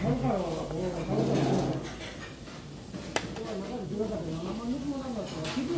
中で見ただけで、あん。まり抜けなかったら、聞い